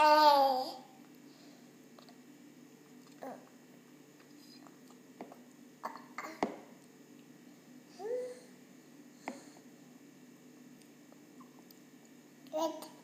A. Red.